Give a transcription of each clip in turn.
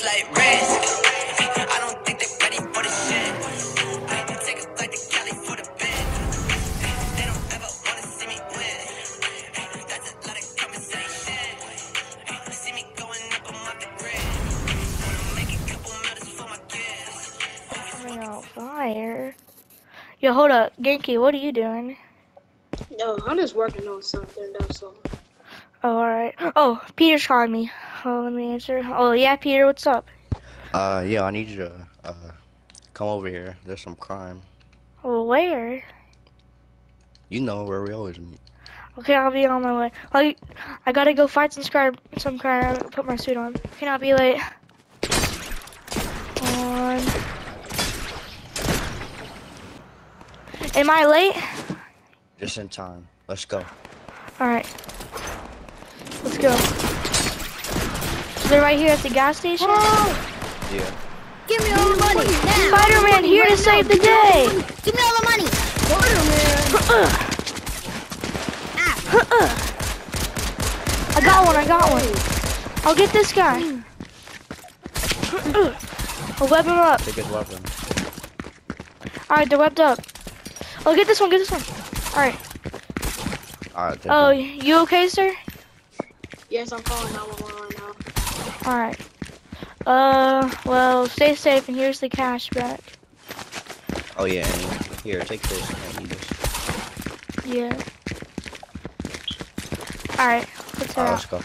like risk. I don't think they're ready for the shit. Take a flight to Cali for the bid. They don't ever wanna see me win. That's a lot of conversation. See me going up, I'm off the grid. Make a couple medals for my kids. Coming fire. Yo, hold up. Genki, what are you doing? Yo, I'm just working on something. That's all. Oh, alright. Oh, Peter's calling me. Oh, let me answer. Oh, yeah, Peter, what's up? Uh, yeah, I need you to uh come over here. There's some crime. Where? You know where we always meet. Okay, I'll be on my way. I, I gotta go fight some crime. Some crime. Put my suit on. Cannot be late. On. Am I late? Just in time. Let's go. Alright. Let's go. So they're right here at the gas station? Yeah. Give me all the money now. Spider-Man here to save the day! Give me all the money. Spider-Man. I got one, I got one. I'll get this guy. I'll web him up. Take his weapon. Alright, they're webbed up. Oh, get this one, get this one. Alright. Alright, Oh, him. you okay, sir? Yes, I'm calling 911 right now. Alright. Uh, well, stay safe, and here's the cash back. Oh yeah, and here, take this. I need this. Yeah. Alright, let's Alright, let's go.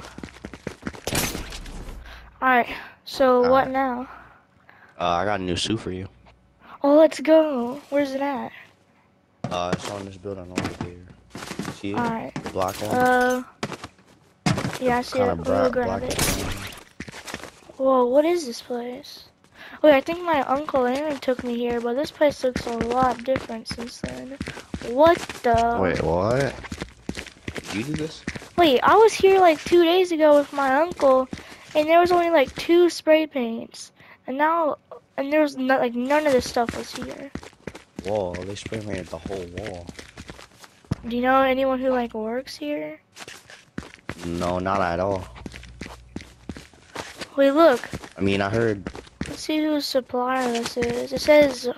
Alright, so what Alright. now? Uh, I got a new suit for you. Oh, let's go. Where's it at? Uh, it's on this building over here. See it? Alright. Black one. Uh, yeah, I see it. We'll grab it. Whoa, what is this place? Wait, I think my uncle Aaron took me here, but this place looks a lot different since then. What the? Wait, what? You do this? Wait, I was here like two days ago with my uncle, and there was only like two spray paints, and now, and there was no, like none of this stuff was here. Whoa, they spray painted the whole wall. Do you know anyone who like works here? No, not at all. Wait, look. I mean, I heard Let's see whose supplier this is. It says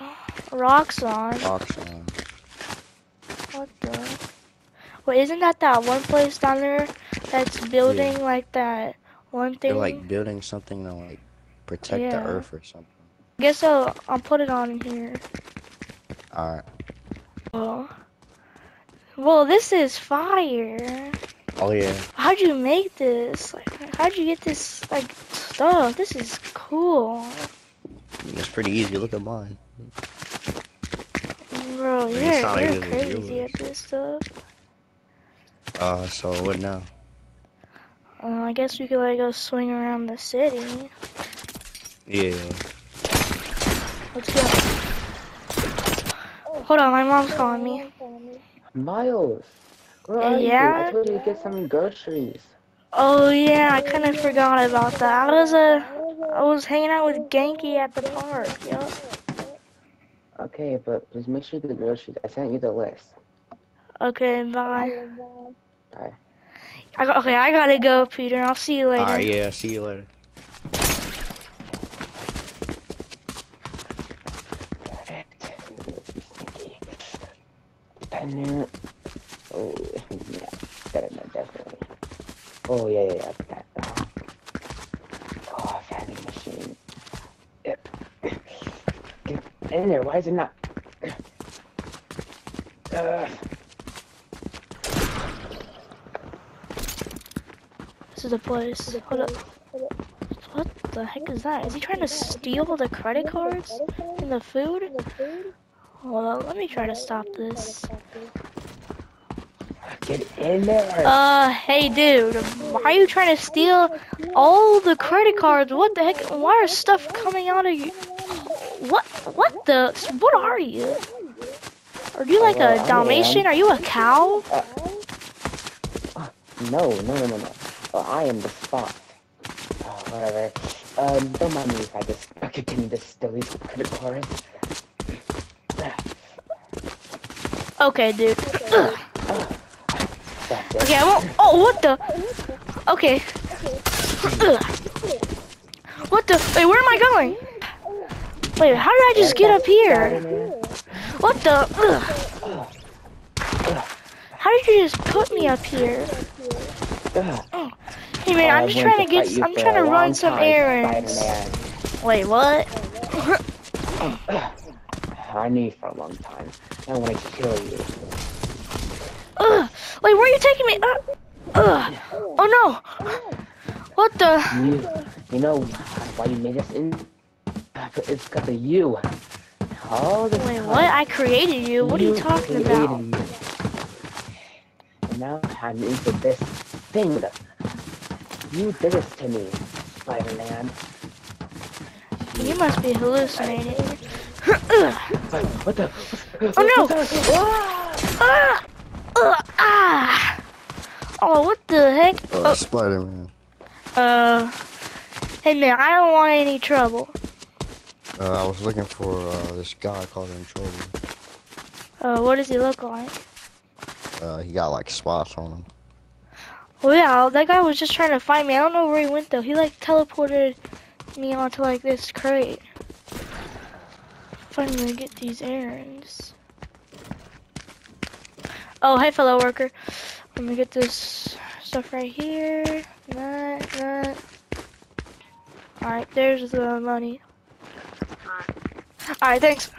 Roxxon. Roxanne. What the? Wait, isn't that that one place down there that's building like that one thing? They're like building something to like protect Yeah. the earth or something. I Guess I'll, I'll put it on here. Alright. Well, well, this is fire. Oh yeah. How'd you make this? Like, how'd you get this like stuff? This is cool, It's pretty easy. Look at mine. bro. It's You're not you're crazy at this stuff. Uh, so what now? Uh, I guess we could like go swing around the city. Yeah. Let's go. Hold on, my mom's calling me. Miles, where are Yeah? you? I told you to get some groceries. Oh yeah, I kind of forgot about that. I was uh, I was hanging out with Genki at the park. Yup. Okay, but just make sure you get the groceries. I sent you the list. Okay, bye. Bye. I got, okay, I gotta go, Peter. I'll see you later. Alright, yeah. See you later. Pen there. Oh, yeah. Got it, no, definitely. Oh, yeah, yeah, yeah. Got that. Oh, vending machine. Yep. Get in there. Why is it not? Uh, This is the place. Hold up. What the heck is that? Is he trying to steal the credit cards and the food? Hold on, let me try to stop this. Get in there. Uh, hey dude, why are you trying to steal all the credit cards? What the heck? Why are stuff coming out of you? What? What the? What are you? Are you like Uh, a Dalmatian? Are you a cow? No, no, no, no, no. Oh, I am the spot. Oh, whatever. Um, don't mind me if I just I continue to steal these credit cards. Okay, dude. Okay, I won't. Oh, what the? Okay. What the? Wait, where am I going? Wait, how did I just get up here? What the? Ugh. How did you just put me up here? Hey man, I'm just trying to get. I'm trying to run some errands. Wait, what? I knew you for a long time. I want to kill you. Ugh. Wait, where are you taking me? Uh, ugh. Oh no! What the? You, you know why you made us in? It's because of you. All the Wait, time. what? I created you. What are you talking about? you. And now I'm into this thing. You did this to me, Spider-Man. You must be hallucinating. What the? Oh no! Ah! Ah! Ah! Oh, what the heck? Uh, Oh, Spider-Man. uh, hey man, I don't want any trouble. Uh, I was looking for uh, this guy called in trouble. Uh, what does he look like? Uh, he got like spots on him. Well, yeah, that guy was just trying to find me. I don't know where he went though. He like teleported me onto like this crate. Finally get these errands. Oh, hey, fellow worker. Let me get this stuff right here. That, that. Alright, there's the money. Alright, thanks.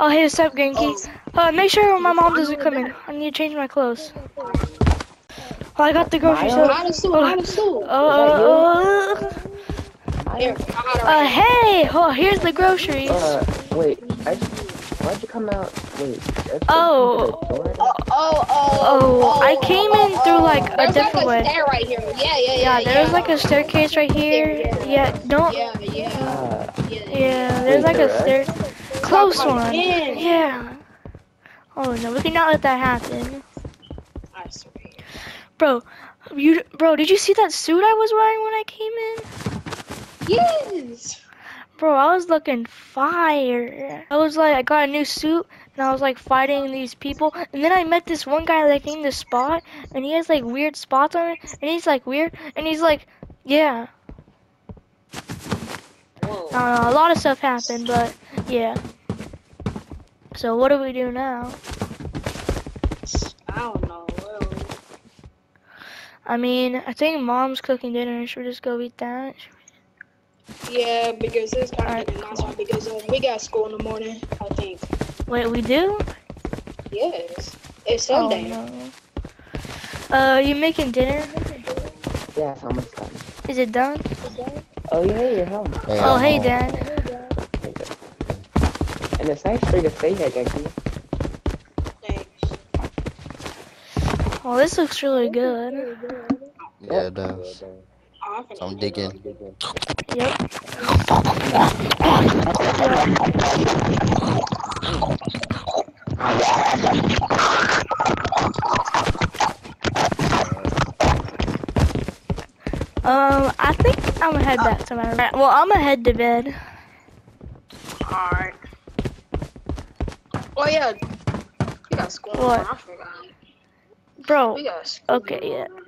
Oh, hey, what's up, Genki? Uh, make sure my mom doesn't come in. I need to change my clothes. Oh, I got the grocery Miles? store. How to sue? How to sue? Uh, uh, Here, I got it uh, right here. hey! Oh, here's the groceries. Uh, wait. I just, why'd you come out? Wait. I just Oh. came to the door? Oh, oh, oh, Oh, I came in through, like, a There's different like way. a stair right here. Yeah, yeah, Yeah, yeah. there's like a staircase right here. Yeah, don't. Yeah, yeah, Uh, yeah. Yeah, there's like a there stair. Close Come one. in. Yeah. Oh no, we cannot let that happen, I swear. bro. You, bro, did you see that suit I was wearing when I came in? Yes. Bro, I was looking fire. I was like, I got a new suit, and I was like fighting these people, and then I met this one guy like in the spot, and he has like weird spots on it, and he's like weird, and he's like, yeah. Whoa. I a lot of stuff happened, but yeah. So what do we do now? I don't know. Really. I mean, I think mom's cooking dinner. Should we just go eat that? Yeah, because it's kind Alright, of getting nice out because um, we got school in the morning. I think. Wait, we do? Yes. It's Oh Sunday. no. Uh, you making dinner? yeah, it's almost done. Is it done? Oh yeah, you're home. Hey, Oh, I'm hey, home. Dad. And it's nice for you to stay here, Genki. Thanks. Oh, this looks really good. Yeah, it does. I So I'm digging. Yep. Um, I think I'm gonna head back to my room. Well, I'm gonna head to bed. Alright. Oh yeah. We got school. What? I forgot. Bro, We got school. okay, yeah. morning, bro.